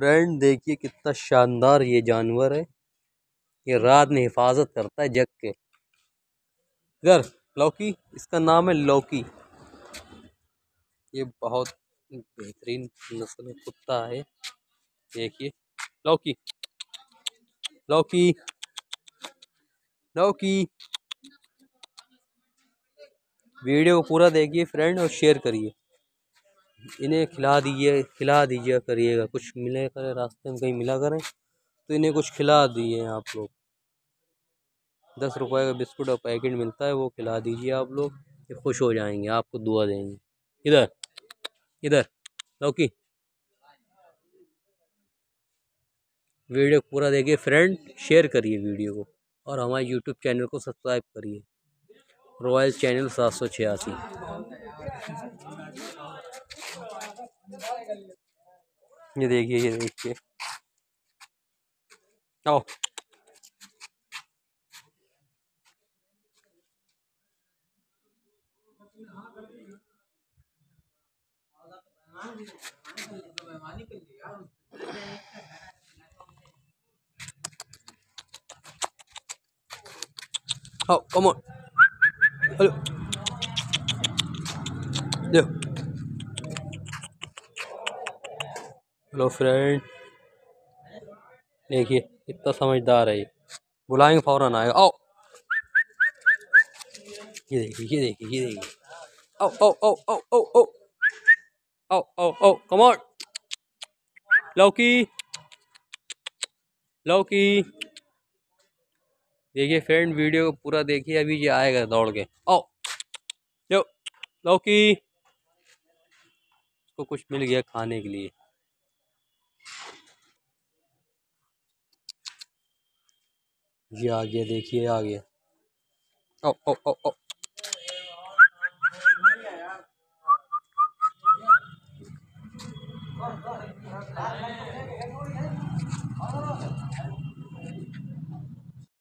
Friend, देखिए कितना शानदार ये जानवर है। ये रात में हिफाजत करता है जग के। इधर लौकी, इसका नाम है लौकी। ये बहुत बेहतरीन नस्ल कुत्ता है। देखिए, लौकी लौकी लौकी। वीडियो को पूरा देखिए, फ्रेंड, और शेयर करिए। इन्हें खिला दीजिए खिला दीजिए करिएगा। कुछ मिले करें, रास्ते में कहीं मिला करें तो इन्हें कुछ खिला दिए आप लोग। दस रुपए का बिस्कुट और पैकेट मिलता है, वो खिला दीजिए आप लोग, ये खुश हो जाएँगे, आपको दुआ देंगे। इधर इधर, लौकी। वीडियो पूरा देखिए फ्रेंड शेयर करिए वीडियो को, और हमारे यूट्यूब चैनल को सब्सक्राइब करिए। रॉयल चैनल सात सौ छियासी। ये देखिए ये देखिए आओ Oh, come on. Hello. Yo. Hello friend. देखिए कितना समझदार है ये। बुलाएँगे फ़ौरन आएगा। आओ। ये देखिए ये देखिए ये देखिए। आओ आओ आओ आओ आओ आओ। आओ आओ आओ कम ऑन लौकी। लौकी। देखिए फ्रेंड, वीडियो को पूरा देखिए, अभी ये आएगा दौड़ के। आओ। लौकी। इसको कुछ मिल गया खाने के लिए। ये आ गया देखिए आ गया ओ ओ ओ ओ।